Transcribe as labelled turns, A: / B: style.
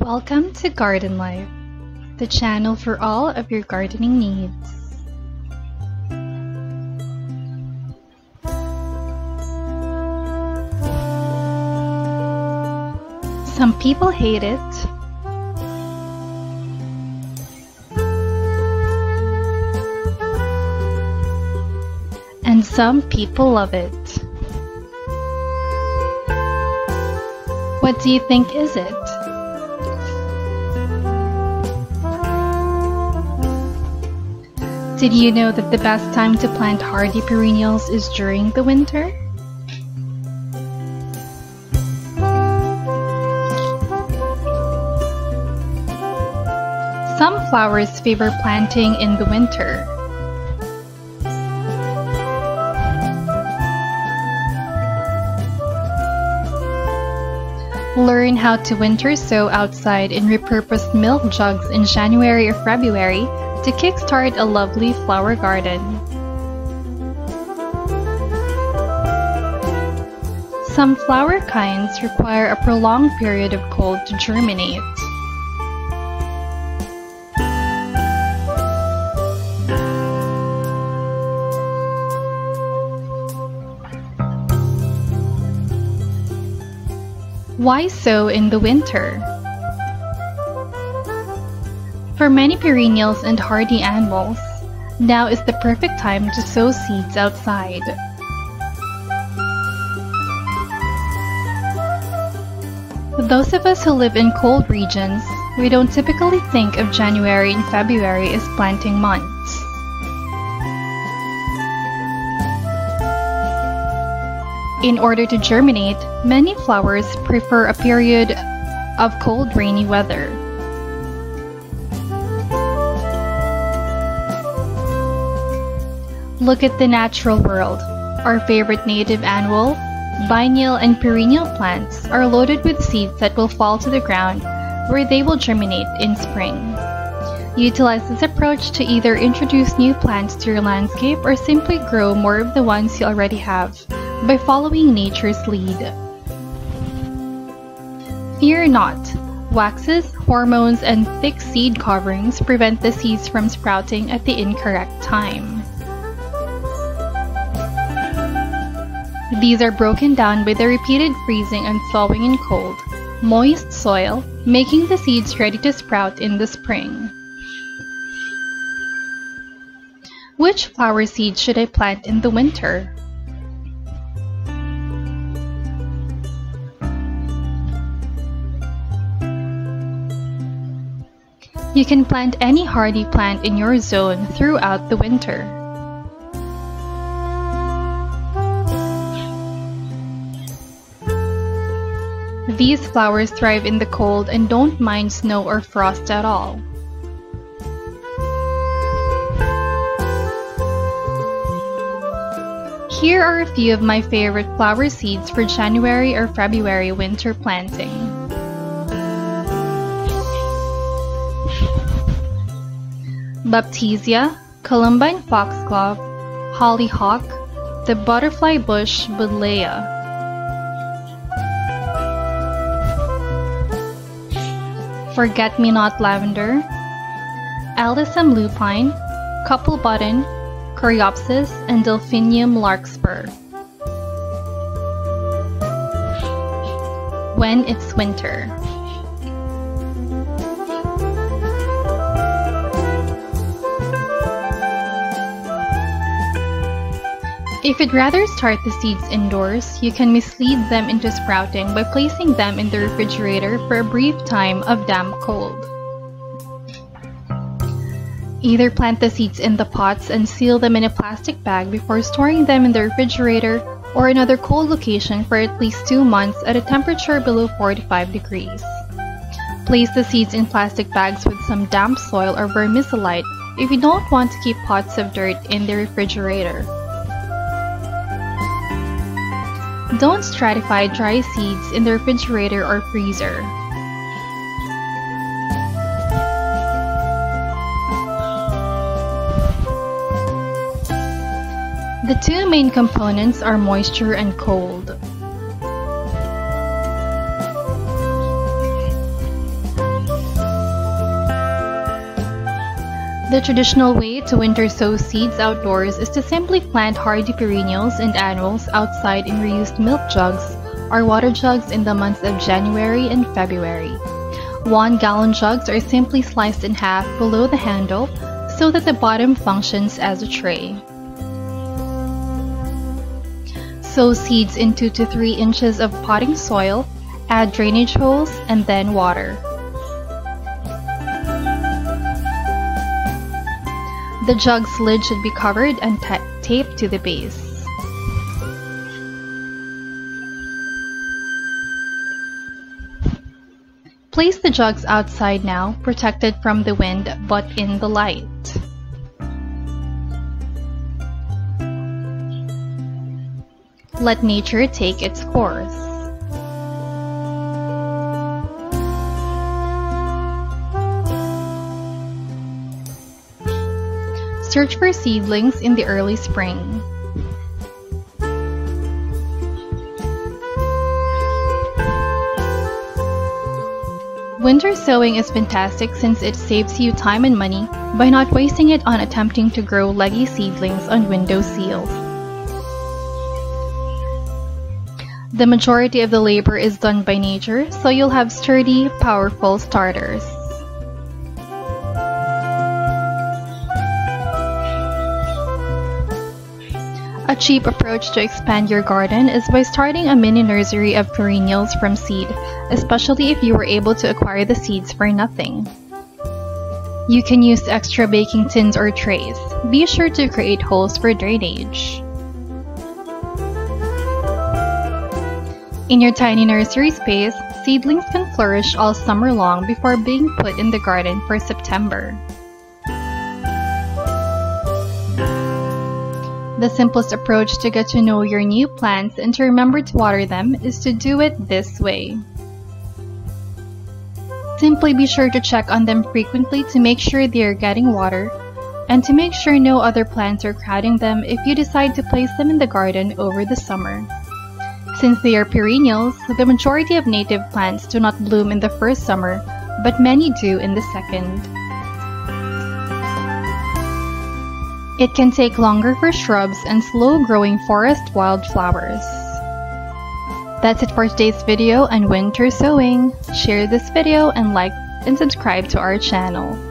A: Welcome to Garden Life, the channel for all of your gardening needs. Some people hate it. And some people love it. What do you think is it? Did you know that the best time to plant hardy perennials is during the winter? Some flowers favor planting in the winter. Learn how to winter sow outside in repurposed milk jugs in January or February to kickstart a lovely flower garden. Some flower kinds require a prolonged period of cold to germinate. Why sow in the winter? For many perennials and hardy annuals, now is the perfect time to sow seeds outside. Those of us who live in cold regions, we don't typically think of January and February as planting months. In order to germinate, many flowers prefer a period of cold rainy weather. Look at the natural world. Our favorite native annual, biennial and perennial plants are loaded with seeds that will fall to the ground where they will germinate in spring. Utilize this approach to either introduce new plants to your landscape or simply grow more of the ones you already have by following nature's lead. Fear not. Waxes, hormones, and thick seed coverings prevent the seeds from sprouting at the incorrect time. These are broken down by the repeated freezing and thawing in cold, moist soil, making the seeds ready to sprout in the spring. Which flower seeds should I plant in the winter? You can plant any hardy plant in your zone throughout the winter. These flowers thrive in the cold and don't mind snow or frost at all. Here are a few of my favorite flower seeds for January or February winter planting. Baptisia, Columbine foxglove, hollyhock, the butterfly bush buddleia. Forget-me-not lavender, Alyssum lupine, couple button, coreopsis, and delphinium larkspur. When it's winter. If you'd rather start the seeds indoors, you can mislead them into sprouting by placing them in the refrigerator for a brief time of damp cold. Either plant the seeds in the pots and seal them in a plastic bag before storing them in the refrigerator or another cold location for at least two months at a temperature below 45 degrees. Place the seeds in plastic bags with some damp soil or vermiculite if you don't want to keep pots of dirt in the refrigerator. Don't stratify dry seeds in the refrigerator or freezer. The two main components are moisture and cold. The traditional way to winter sow seeds outdoors is to simply plant hardy perennials and annuals outside in reused milk jugs or water jugs in the months of January and February. One gallon jugs are simply sliced in half below the handle so that the bottom functions as a tray. Sow seeds in 2 to 3 inches of potting soil, add drainage holes, and then water. The jug's lid should be covered and taped to the base. Place the jugs outside now, protected from the wind but in the light. Let nature take its course. Search for seedlings in the early spring. Winter sowing is fantastic since it saves you time and money by not wasting it on attempting to grow leggy seedlings on window sills. The majority of the labor is done by nature, so you'll have sturdy, powerful starters. A cheap approach to expand your garden is by starting a mini nursery of perennials from seed, especially if you were able to acquire the seeds for nothing. You can use extra baking tins or trays. Be sure to create holes for drainage. In your tiny nursery space, seedlings can flourish all summer long before being put in the garden for September. The simplest approach to get to know your new plants and to remember to water them is to do it this way. Simply be sure to check on them frequently to make sure they are getting water and to make sure no other plants are crowding them if you decide to place them in the garden over the summer. Since they are perennials, the majority of native plants do not bloom in the first summer, but many do in the second. It can take longer for shrubs and slow-growing forest wildflowers. That's it for today's video on winter sowing. Share this video and like and subscribe to our channel.